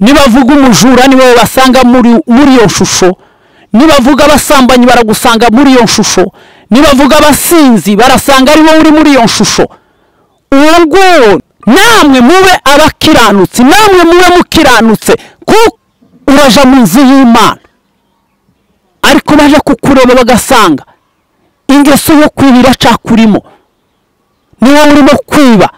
nibavuga umujura nibo basanga muri iyo shusho. Nibavuga abasambanyi baragusanga muri iyo shusho. Nibavuga abasinzi barasanga ari wowe uri muri iyo shusho. Uwo nguwo namwe mube abakiranutsi namwe mube mukiranutse kuko uraja mu nzu y'imana. Ariko baje kukureba bagasanga ingeso yo kwiba iracakurimo. Ni wowe urimo kwiba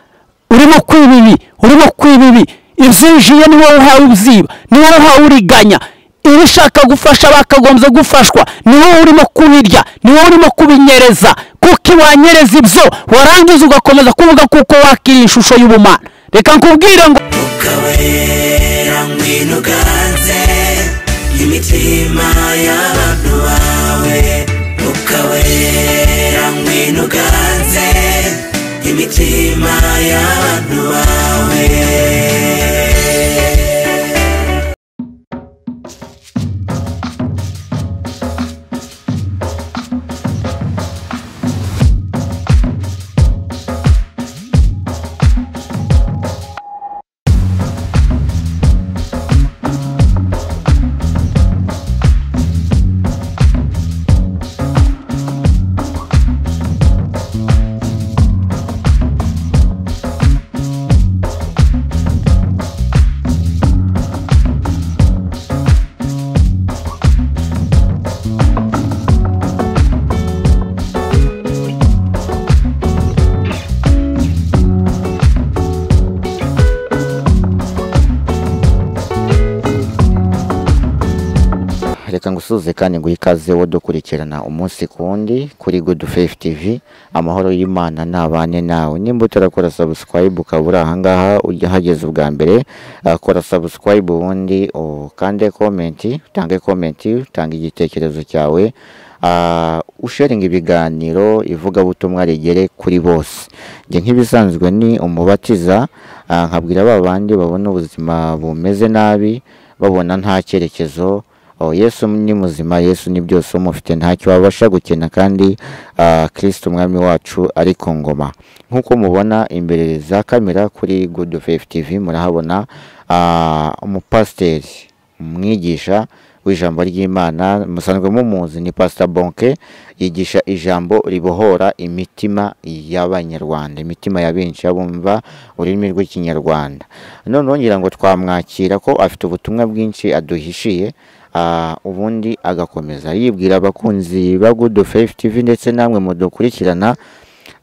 urimo kwiba ibi urimo kwiba ibi. Izinjiye ni wowe uhawe uziba ni wowe uhawe uriganya. Ibishaka gufasha bakagombye gufashwa ni wowe urimo kubirya ni wowe urimo kubinyereza. Kuko iwanyereza ibyo warangiza ugakomeza kuvuga kuko wakiriye ishusho y'ubumana. Reka nkubwire ngo ukawera ngwino uganze imitima y'abantu bawe. Ukawera ngwino uganze imitima y'abantu bawe. Ngusuze kandi nguhe ikaze wo dukurikirana umunsi ku wundi kuri good faith tv amahoro y'imana nabane nawe. Nimba utarakora subscribe ukaba uri ahangaha ujya hageze ubwa mbere kora subscribe ubundi ukande comment utange comment utange igitekerezo cyawe uh, usharinga ibiganiro ivugabutumwa rigere kuri bose. Njye nk'ibisanzwe ni umubatiza uh, nkabwira ba bandi babona ubuzima bumeze nabi babona nta cyerekezo Oh, yesu ni muzima yesu ni byose umufite. Ntacyo wabasha gukena kandi uh, kristo umwami wacu ari ku ngoma. Nk'uko mubona imbere za kamera kuri good faith tv murahabona uh, umupasiteri umwigisha w'ijambo ry'imana. Musanzwe mumuzi ni pastor bonke yigisha ijambo ribohora imitima y'abanyarwanda imitima ya benshi abumva ururimi rw'ikinyarwanda. Noneho ngira ngo twamwakira ko afite ubutumwa bwinshi aduhishiye Ah, ubundi agakomeza yibwira abakunzi ba good faith tv ndetse namwe mudukurikirana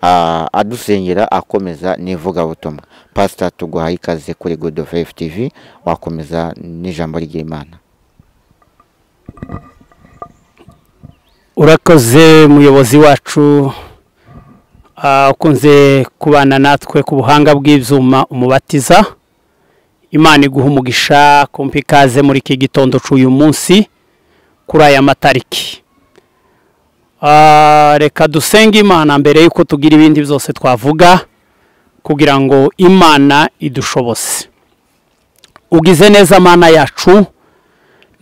ah, adusengera akomeza n'ivugabutumwa. Pastor tuguhaye ikaze kuri good faith tv wakomeza n'ijambo ry'imana. Urakoze muyobozi wacu ah, ukunze kubana natwe ku buhanga bw'ibyuma umubatiza. Imana iguha umugisha kumpa ikaze muri iki gitondo cy'uyu munsi kuri aya matariki. Ah, reka dusenge imana mbere y'uko tugira ibindi byose twavuga kugira ngo imana idushobose. Ugize neza mana yacu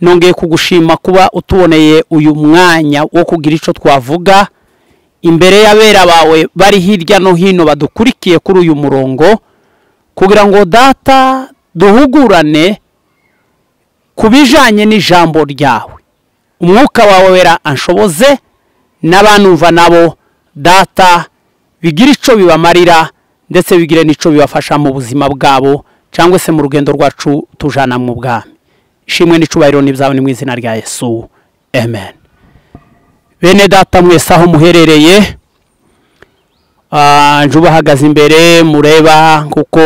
nongeye kugushima kuba utuboneye uyu mwanya wo kugira icyo twavuga. Imbere y'abera bawe bari hirya no hino badukurikiye kuri uyu murongo kugira ngo data duhugurane ku bijyanye n'ijambo ryawe. Umwuka wawe wera anshoboze n'abanumva nabo data bigira icyo bibamarira ndetse bigire n'icyo bibafasha mu buzima bwabo cyangwa se mu rugendo rwacu tujana mu bwami. Ishimwe n'icubahiro n'ibyawe ni mu izina rya yesu. Amen. Bene data mwese aho muherereye ah, nje ubahagaze imbere mureba kuko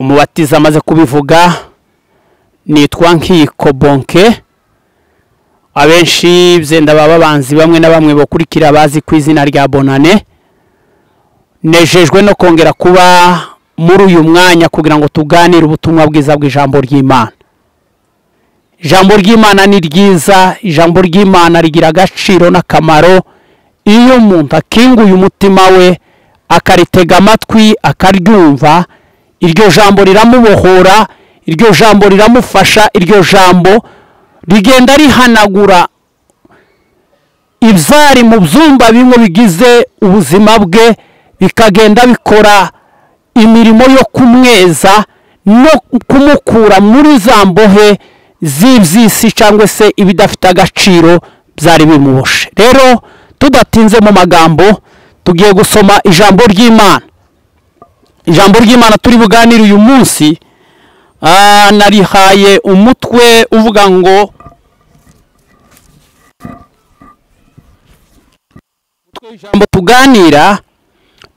umubatiza amaze kubivuga nitwa nkiko bonke. Abenshi byenda baba babanzi bamwe na bamwe bakurikira bazi ku izina rya bonane. Nejejwe no kongera kuba muri uyu mwanya kugira ngo tuganire ubutumwa bwiza bw'ijambo ry'imana. Ijambo ry'imana ni ryiza ijambo ry'imana rigira agaciro n'akamaro. Iyo umuntu akinguye umutima we akaritega amatwi akaryumva iryo jambo riramubohora iryo jambo riramufasha iryo jambo rigenda rihanagura ibyari mu byumba bimwe bigize ubuzima bwe bikagenda bikora imirimo yo kumweza no kumukura muri za mbohe z'iby'isi cyangwa se ibidafite agaciro byari bimuboshe. Rero tudatinze mu magambo tugiye gusoma ijambo ry'imana. Ijambo ry'imana turi buganire uyu munsi ah, narihaye umutwe uvuga ngo umutwe w'ijambo tuganira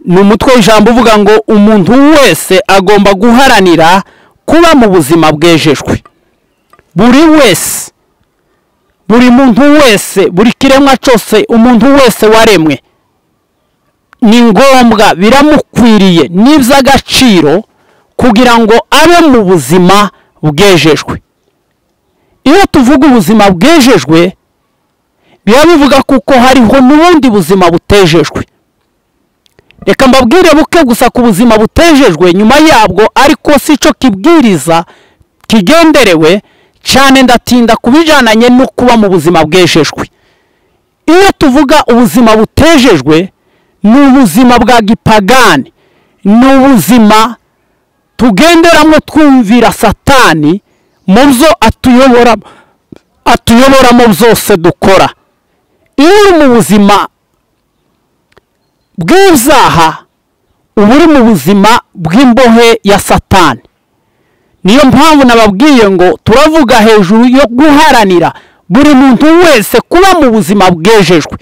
ni umutwe w'ijambo uvuga ngo umuntu wese agomba guharanira kuba mu buzima bwejejwe. Buri wese buri muntu wese buri kiremwa cyose umuntu wese waremwe. Ni ngombwa biramukwiriye n'iby'agaciro kugira ngo abe mu buzima bwejejwe. Iyo tuvuga ubuzima bwejejwe biba bivuga kuko hariho n'ubundi buzima butejejwe. Reka mbabwire buke gusa ku buzima butejejwe nyuma yabwo ariko si cyo kibwiriza kigenderewe cyane ndatinda ku bijyananye no kuba mu buzima bwejejwe. Iyo tuvuga ubuzima butejejwe ni ubuzima bwa gipagani. Ni ubuzima tugenderamo twumvira satani mu byo atuyobora atuyoboramo byose dukora. Iyo uri mu buzima bw'ibyaha uba uri mu buzima bw'imbohe ya satani. Niyo mpamvu nababwiye ngo turavuga hejuru yo guharanira buri muntu wese kuba mu buzima bwejejwe.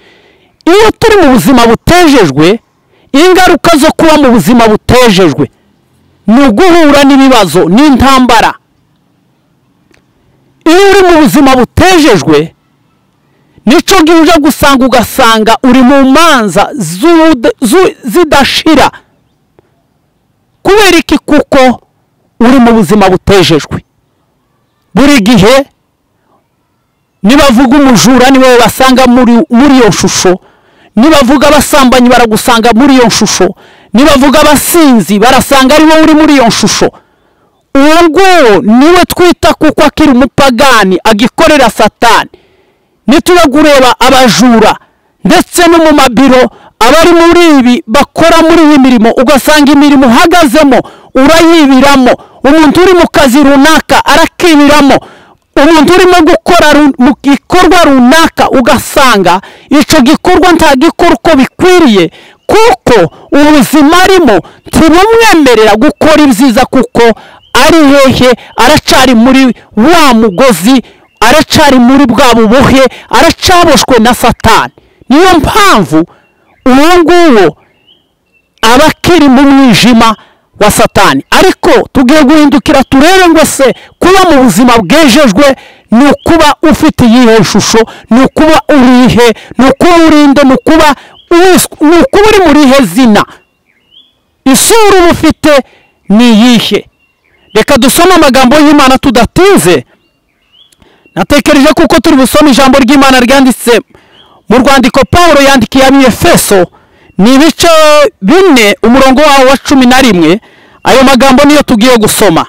Iyo turi mu buzima butejejwe ingaruka zo kuba mu buzima butejejwe ni uguhura n'ibibazo n'intambara. Iyo uri mu buzima butejejwe ni cyo uje gusanga ugasanga uri mu manza zidashira. Kubera iki? Kuko uri mu buzima butejejwe. Buri gihe nibavuga umujura ni we basanga muri iyo shusho nibavuga abasambanyi baragusanga muri iyo shusho. Nibavuga abasinzi barasanga ari wowe uri muri iyo shusho. Uwo nguwo ni we twita kuko akiri umupagani agikorera satani. Nituba kureba abajura ndetse no mu mabiro abari muri ibi bakora muri iyi mirimo ugasanga imirimo uhagazemo urayibiramo. Umuntu uri mu kazi runaka arakibiramo. Umuntu urimo gukora mu gikorwa runaka ugasanga icyo gikorwa ntagikora uko bikwiriye kuko ubuzima arimo ntibumwemerera gukora ibyiza kuko ari hehe aracari muri wa mugozi aracari muri bwa bubohe aracaboshwe na satani. Niyo mpamvu uwo nguwo aba akiri mu mwijima wa satani. Ariko tugiye guhindukira turebe ngo se kuba mu buzima bwejejwe ni ukuba ufite iyihe shusho ni ukuba urihe ni ukuba urinde ni ukuba uri muri ihe zina. Isura uba ufite ni iyihe? Reka dusome amagambo y'imana tudatinze. Natekereje kuko turi busome ijambo ry'imana ryanditse mu rwandiko paul yandikiye abiyefeso ni ibice bine umurongo wawo wa cumi na rimwe ayo magambo niyo tugiye gusoma.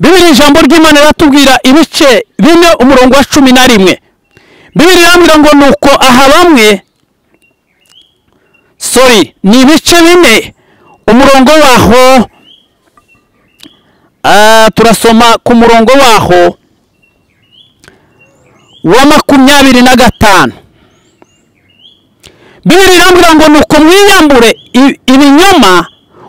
Bibiri ijambo ry'imana riratubwira ibice bine umurongo wa cumi na rimwe. Bibiri irambwira ngo ni uko aha bamwe sorry ni ibice bine umurongo waho Ah, turasoma ku murongo waho wa makumyabiri na gatanu bibiri irambwira ngo ni uko mwiyambure ibinyoma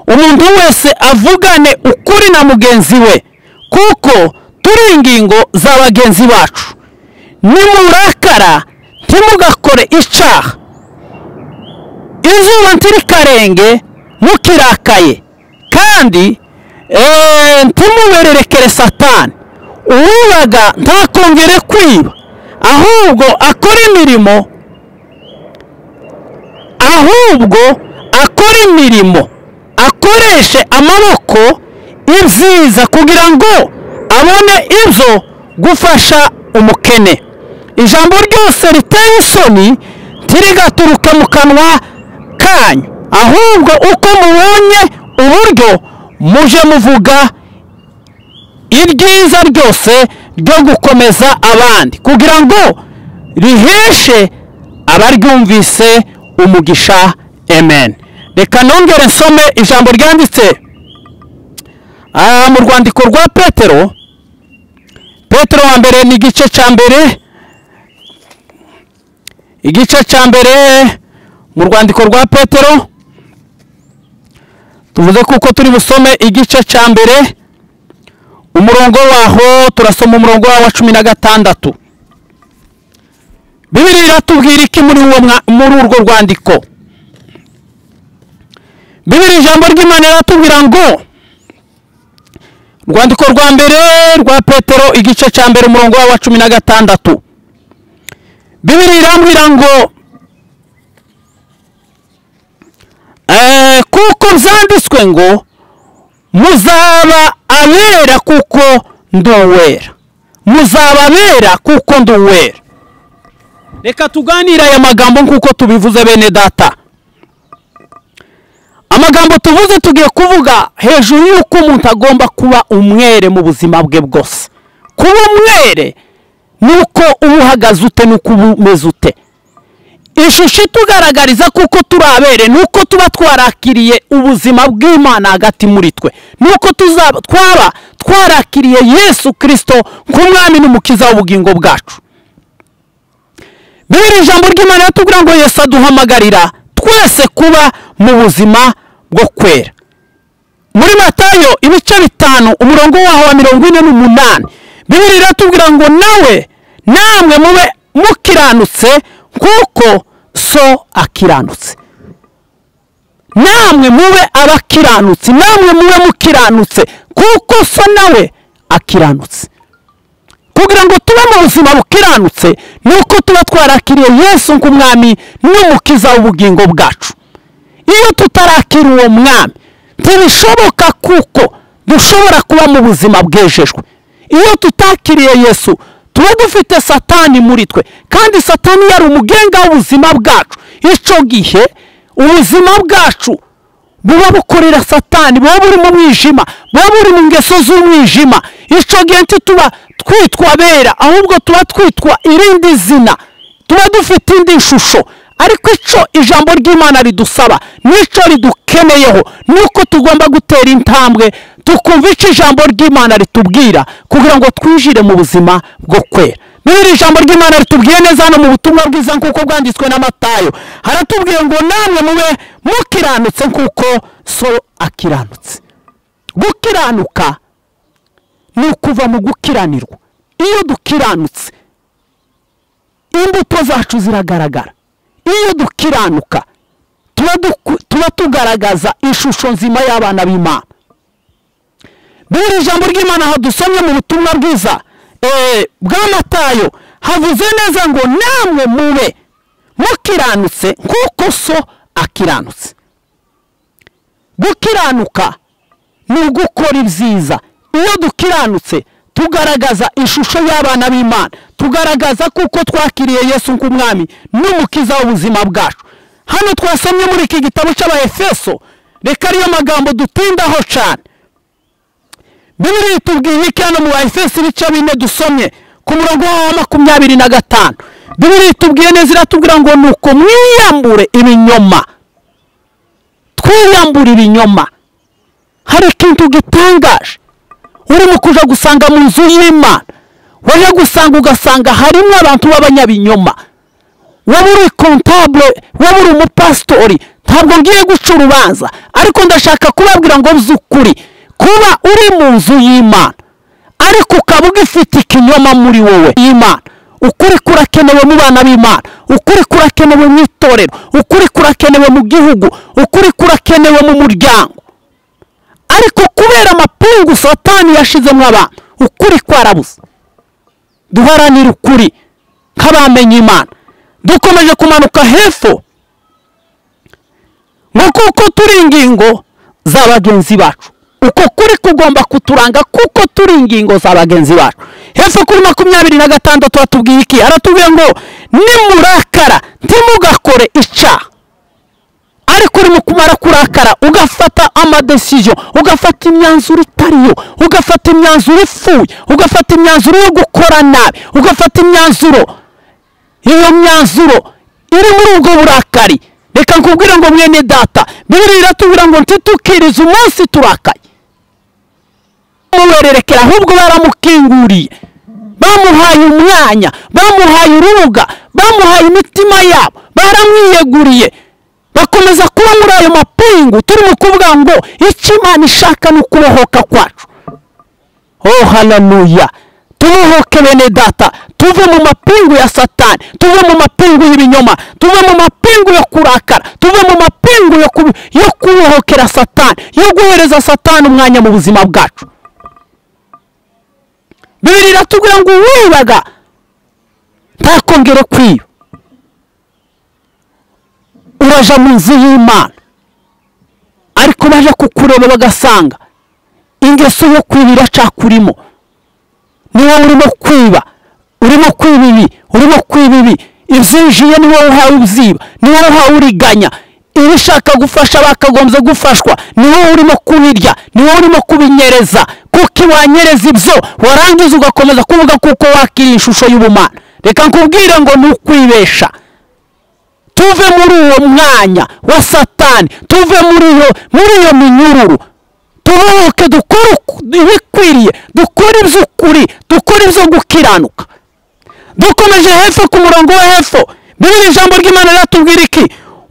umuntu wese avugane ukuri na mugenzi we kuko turi ingingo za bagenzi bacu. Nimurakara ntimugakore icyaha. Izuba ntirikarenge mukirakaye kandi eh, ntimubererekere satani. Uwubaga ntakongere kwiba. Ahubwo akora imirimo. Ahubwo akora imirimo. Akoreshe amaboko ibyiza kugira ngo abone ibyo gufasha umukene. Ijambo ryose riteye isoni ntirigaturuke mu kanwa kanyu. Ahubwo uko mubonye uburyo muje muvuga iryiza ryose ryo gukomeza abandi. Kugira ngo riheshe abaryumvise umugisha amen. Reka nongere nsome ijambo ryanditse ah, mu rwandiko rwa petero. Petero wa mbere ni igice cya mbere igice cya mbere mu rwandiko rwa petero. Tuvuze kuko turi busome igice cya mbere. Umurongo waho turasoma umurongo wa cumi na gatandatu. Bibiri iratubwira iki muri urwo rwandiko? Bibiri ijambo ry'imana riratubwira ngo urwandiko rwa mbere rwa petero igice cya mbere umurongo wa cumi na gatandatu. Bibiri irambwira ngo eh, kuko byanditswe ngo muzaba abera kuko ndi uwera muzaba abera kuko ndi uwera reka tuganire aya magambo nk'uko tubivuze bene data. Amagambo tuvuze tugiye kuvuga hejuru y'uko umuntu agomba kuba umwere mu buzima bwe bwose. Kuba umwere ni uko uba uhagaze ute n'uko uba umeze ute. Ishusho itugaragariza kuko turi abere ni uko tuba twarakiriye ubuzima bw'imana hagati muri twe. Ni uko twaba twarakiriye yesu kirisito nk'umwami n'umukiza w'ubugingo bwacu. Bibiri ijambo ry'imana yatubwira ngo yesu aduhamagarira twese kuba mu buzima bwo kwera. Muri matayo ibice bitanu umurongo waho wa mirongo ine n'umunani. Bibiri iratubwira ngo nawe namwe mube mukiranutse nk'uko so akiranutse. Namwe mube abakiranutsi namwe mube mukiranutse kuko so nawe akiranutse. Kugira ngo tube mu buzima bukiranutse ni uko tuba twarakiriye yesu nk'umwami n'umukiza w'ubugingo bwacu. Iyo tutarakira uwo mwami ntibishoboka kuko dushobora kuba mu buzima bwejejwe. Iyo tutakiriye yesu tuba dufite satani muri twe. Kandi satani yari umugenga w'ubuzima bwacu. Icyo gihe ubuzima bwacu buba bukorera satani buba buri mu mwijima buba buri mu ngeso z'umwijima. Icyo gihe ntituba twitwa abera ahubwo tuba twitwa irindi zina. Tuba dufite indi shusho. Ariko icyo ijambo ry'imana ridusaba n'icyo ridukeneyeho. Ni uko tugomba gutera intambwe tukumva icyo ijambo ry'imana ritubwira kugira ngo twinjire mu buzima bwo kwera. Bibiri ijambo ry'imana ritubwiye neza hano mu butumwa bwiza nk'uko bwanditswe na matayo haratubwiye ngo namwe mube mukiranutse nk'uko so akiranutse. Gukiranuka ni ukuva mu gukiranirwa. Iyo dukiranutse imbuto zacu ziragaragara. Iyo dukiranuka tuba tugaragaza ishusho nzima y'abana b'imana. Bibiri ijambo ry'imana aho dusomye mu butumwa bwiza. Eh, bwa matayo havuze neza ngo namwe mube mukiranutse nk'uko so akiranutse gukiranuka ni ugukora ibyiza. Iyo dukiranutse tugaragaza ishusho y'abana b'imana. Tugaragaza kuko twakiriye yesu nk'umwami n'umukiza w'ubuzima bwacu. Hano twasomye muri iki gitabo cy'abaefeso. Reka ariyo magambo dutindaho cyane bibiri tubwiye iki hano mu baefeso ibice bine dusomye ku murongo wa makumyabiri na gatanu. Bibiri tubwiye neza iratubwira ngo ni uko mwiyambure ibinyoma. Twiyambure ibinyoma. Hari ikintu gitangaje. Urimo kuja gusanga mu nzu y'imana. Waje gusanga ugasanga harimo abantu b'abanyabinyoma. Waba uri kontabule waba uri umupasitori ntabwo ngiye guca urubanza. Ariko ndashaka kubabwira ngo by'ukuri kuba uri mu nzu y'imana. Ariko ukaba ugifite ikinyoma muri wowe. Y'imana ukuri kurakenewe mu bana b'imana. Ukuri kurakenewe mu itorero. Ukuri kurakenewe mu gihugu. Ukuri kurakenewe mu muryango. Ariko kubera amapingu satani yashizemo abantu ukuri kwarabuze. Duharanire ukuri nk'abamenye imana. Dukomeje kumanuka hepfo. Ngo kuko turi ingingo za bagenzi bacu. Uko kuri kugomba kuturanga kuko turi ingingo za bagenzi bacu. Hepfo kuri makumyabiri na gatandatu hatubwiye iki? Aratubwiye ngo nimurakara ntimugakore icyaha ariko urimo kumara kurakara ugafata amadesiyo ugafata imyanzuro itariyo ugafata imyanzuro ipfuye ugafata imyanzuro yo gukora nabi ugafata imyanzuro iyo myanzuro iri muri ubwo burakari. Reka nkubwire ngo mwene data bibiri iratubwira ngo ntitukirize umunsi turakaye mubererekera ahubwo baramukinguriye bamuhaye umwanya bamuhaye urubuga bamuhaye imitima yabo baramwiyeguriye. Bakomeza kuba muri ayo mapingu. Turi mu kuvuga ngo icyo imana ishaka ni ukubohoka kwacu. Oh haleluya. Tubohoke bene data. Tuve mu mapingu ya satani. Tuve mu mapingu y'ibinyoma. Tuve mu mapingu yo kurakara. Tuve mu mapingu yo kubohokera satani. Yo guhereza satani umwanya mu buzima bwacu. Bibiri iratubwira ngo uwibaga ntakongere kwiba. Uraja mu nzu y'imana. Ariko baje kukureba bagasanga ingeso yo kwiba iracakurimo. Ni wowe urimo kwiba urimo kwiba ibi urimo kwiba ibi. Ibyinjiye ni wowe uhawe ubyiba ni uhawe uriganya. Ibishaka gufasha bakagombye gufashwa. Ni wowe urimo kubirya ni wowe urimo kubinyereza. Kuko iwanyereza ibyo. Warangiza ugakomeza kuvuga kuko wakiriye ishusho y'ubumana. Reka nkubwire ngo ni ukwibesha. Tuve muri uwo mwanya wa satani. Tuve muri iyo muri iyo minyururu. Tubohoke dukore ibikwiriye dukore iby'ukuri dukore ibyo gukiranuka. Dukomeje hepfo ku murongo wo hepfo. Bibiri ijambo ry'imana riratubwira iki?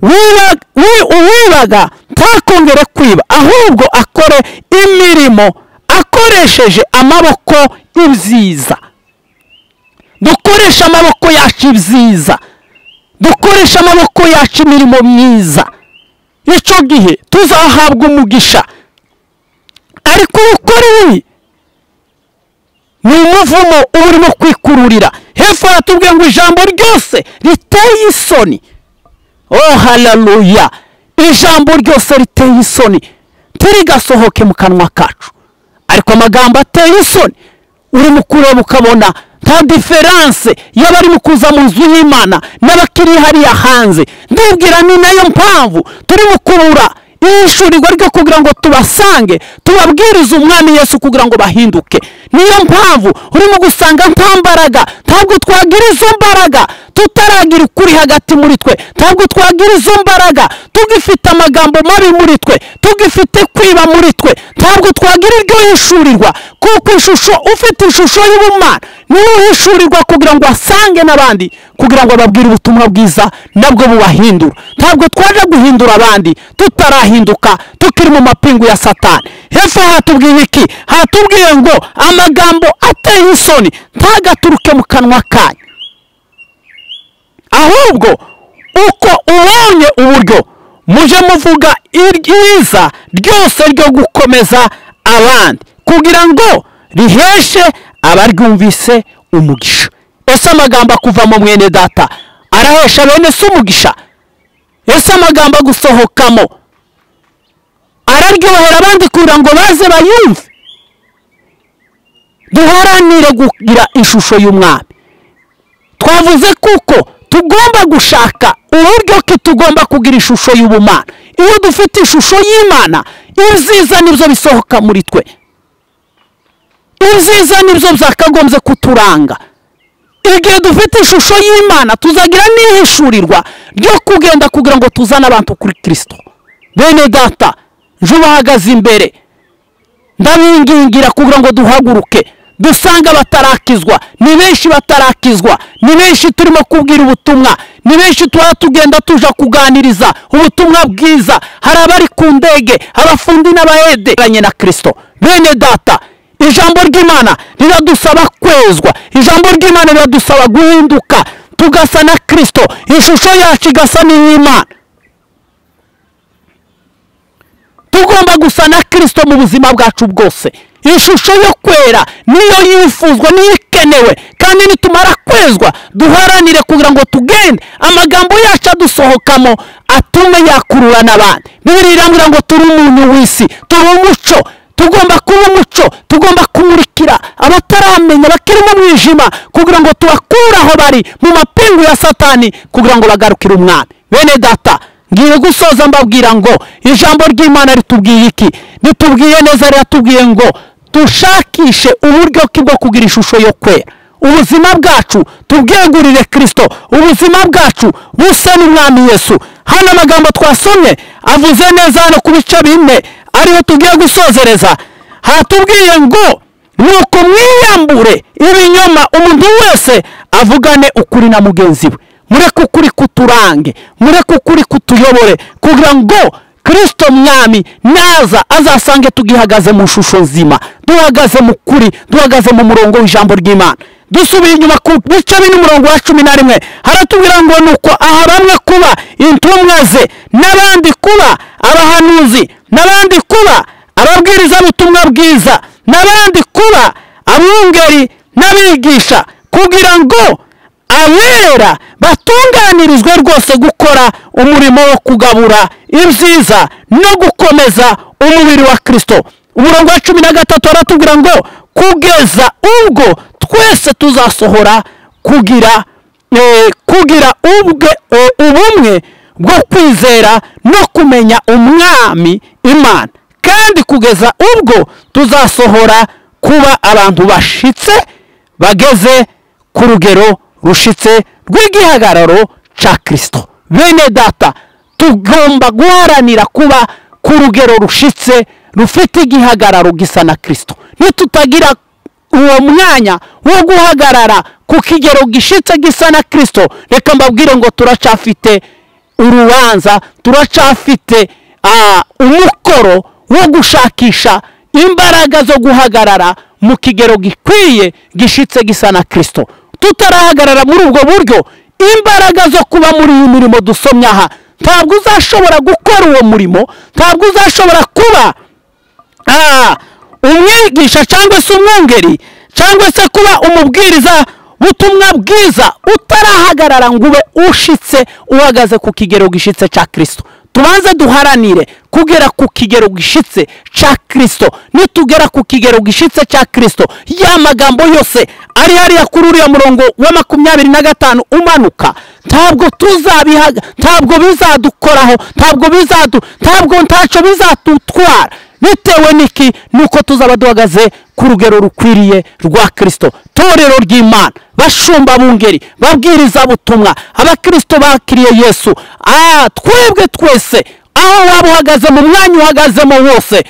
Wiba- wi- uwibaga ntakongere kwiba ahubwo akore imirimo akoresheje amaboko ibyiza dukoreshe amaboko yacu ibyiza dukoreshe amaboko yacu imirimo myiza. Icyo gihe tuzahabwa umugisha. Ariko ukora ibi ni umuvumo uba urimo kwikururira. Hepfo haratubwiye ngo ijambo ryose riteye isoni. Oh haleluya ijambo ryose riteye isoni. Ntirigasohoke mu kanwa kacu. Ariko amagambo ateye isoni. Urimo kureba ukabona nta diferanse y'abari mu kuza mu nzu y'imana n'abakiri hariya hanze. Ndibwira ni na yo mpamvu turi kubura ishurirwa ryo kugira ngo tubasange tubabwirize umwami yesu kugira ngo bahinduke. Niyo mpamvu urimo gusanga nta mbaraga ntabwo twagira izo mbaraga tutaragira ukuri hagati muri twe. Ntabwo twagira izo mbaraga tugifite amagambo mabi muri twe tugifite kwiba muri twe. Ntabwo twagira iryo hishurirwa kuko ishusho ufite ishusho y'ubumana ni we uhishurirwa kugira ngo asange n'abandi kugira ngo ababwire ubutumwa bwiza nabwo bubahindura. Ntabwo twaje guhindura abandi tutarahinduka tukiri mu mapingu ya satani. Hepfo hatubwiye iki? Hatubwiye ngo amagambo ateye isoni ntagaturuke mu kanwa kanyu. Ahubwo uko ubonye uburyo muje muvuga iryiza ryose ryo gukomeza abandi. Kugira ngo riheshe abaryumvise umugisha. Ese amagambo akuvamo mwene data arahesha bene se umugisha? Ese amagambo agusohokamo? Araryohera abandi kugira ngo baze bayumve. Duharanire kugira ishusho y'umwami. Twavuze kuko tugomba gushaka uburyo ki tugomba kugira ishusho y'ubumana. Iyo dufite ishusho y'imana ibyiza ni byo bisohoka muri twe. Ibyiza ni byo byakagombye kuturanga. Igihe dufite ishusho y'imana tuzagira n'ihishurirwa ryo kugenda kugira ngo tuzane abantu kuri kirisito bene data nje ubahagaze imbere. Ndabingingira kugira ngo duhaguruke. Dusange batarakizwa ni benshi batarakizwa ni benshi turimo kubwira ubutumwa ni benshi tuba tugenda tuja kuganiriza ubutumwa bwiza. Hari abari ku ndege abafundi n'abayede na kirisito bene data ijambo ry'imana riradusaba kwezwa ijambo ry'imana riradusaba guhinduka. Tugasa na kirisito ishusho yacu igasa n'iy'imana tugomba gusa na kirisito mu buzima bwacu bwose. Ishusho yo kwera niyo yifuzwa niyo ikenewe kandi nitumara kwezwa duharanire kugira ngo tugende. Amagambo yacu adusohokamo atume yakurura n'abandi. Bibiri irambwira ngo turi umuntu w'isi turi umuco tugomba kuba umuco tugomba kumurikira abataramenya bakiri mu mwijima kugira ngo tubakure aho bari mu mapingu ya satani kugira ngo bagarukire umwami. Bene data ngiye gusoza mbabwira ngo ijambo ry'imana ritubwiye iki? Ritubwiye neza riratubwiye ngo dushakishe uburyo bwo kugira ishusho yo kwera ubuzima bwacu tubwegurire kirisito ubuzima bwacu buse n'umwami yesu. Hano amagambo twasomye avuze neza hano ku bice bine ariho tugiye gusozereza. Hatubwiye ngo nuko mwiyambure ibinyoma umuntu wese avugane ukuri na mugenzi we. Mureke ukuri kuturange mureke ukuri kutuyobore kugira ngo kirisito mwami naza azasange tugihagaze mu shusho nzima duhagaze mu kuri duhagaze mu murongo w'ijambo ry'imana. Dusubiye inyuma ku bice bine umurongo wa cumi na rimwe haratubwira ngo nuko aha bamwe kuba intumwa ze n'abandi kuba abahanuzi n'abandi kuba ababwirizabutumwa bwiza n'abandi kuba abungeri n'abigisha kugira ngo abera batunganirizwe rwose gukora umurimo wo kugabura ibyiza no gukomeza umubiri wa kirisito umurongo wa cumi na gatatu baratubwira ngo kugeza ubwo twese tuzasohora kugira eh, kugira eh, ubumwe bwo kwizera no kumenya umwami imana. Kandi kugeza ubwo tuzasohora kuba abantu bashitse bageze ku rugero rushitse rw'igihagararo cya kirisito bene data tugomba guharanira kuba ku rugero rushitse rufite igihagararo gisa na kirisito nitutagira uwo mwanya wo guhagarara ku kigero gishitse gisa na kirisito reka mbabwire ngo turacyafite urubanza turacyafite umukoro wo gushakisha imbaraga zo guhagarara mu kigero gikwiye gishitse gisa na kirisito tutarahagarara muri ubwo buryo. Imbaraga zo kuba muri iyi mirimo dusomye aha ntabwo uzashobora gukora uwo murimo ntabwo uzashobora kuba umwigisha cyangwa se umwungeri cyangwa se kuba umubwiriza butumwa bwiza utarahagarara ngo ube ushitse uhagaze ku kigero gishitse cya kirisito tubanze duharanire kugera ku kigero gishitse cya kirisito nitugera ku kigero gishitse cya kirisito ya magambo yose ari hariya kuri uriya murongo wa makumyabiri na gatanu umanuka. Ntabwo tuzabihaga ntabwo bizadukoraho ntabwo bizadu ntabwo ntacyo bizadutwara bitewe n'iki? Nuko tuzaba duhagaze ku rugero rukwiriye rwa kirisito torero ry'imana. Bashumba bungeri babwiriza butumwa abakirisito bakiriye yesu. Twebwe twese. Aho waba uhagaze mu mwanya uhagazemo wose.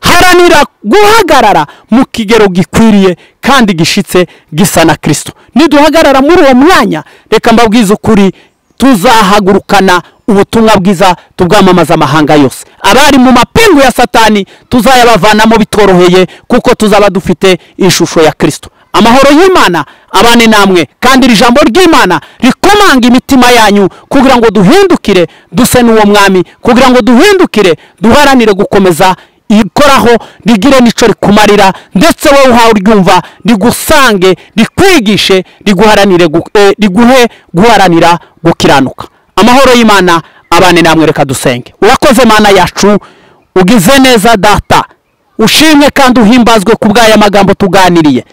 Haranira guhagarara mu kigero gikwiriye kandi gishitse gisa na kirisito niduhagarara muri uwo mwanya. Reka mbabwize ukuri. Tuzahagurukana ubutumwa bwiza tubwamamaza amahanga yose. Abari mu mapingu ya satani tuzayabavanamo bitoroheye kuko tuzaba dufite ishusho ya kirisito amahoro y'imana abane namwe kandi iri jambo ry'imana rikomanga imitima yanyu kugira ngo duhindukire duse n'uwo mwami kugira ngo duhindukire duharanire gukomeza ikoraho rigire n'icyo rikumarira ndetse wowe uhawe uryumva rigusange rikwigishe eh, riguhe guharanira gukiranuka. Amahoro y'imana abane namwe reka dusenge. Urakoze mana yacu ugize neza data. Ushimwe kandi uhimbazwe ku bw'aya magambo tuganiriye.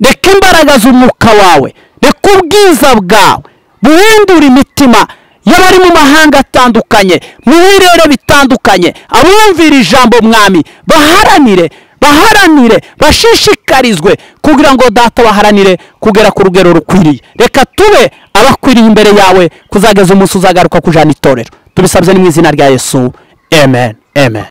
Reka imbaraga z'umwuka wawe reka ubwiza bwawe buhindura imitima y'abari mu mahanga atandukanye mu birere bitandukanye abumvira ijambo mwami baharanire baharanire bashishikarizwe kugira ngo data baharanire kugera ku rugero rukwiriye. Reka tube abakwiriye imbere yawe kuzageza umunsi uzagaruka kujana itorero. Tubisabye mu izina rya yesu. Amen. Amen.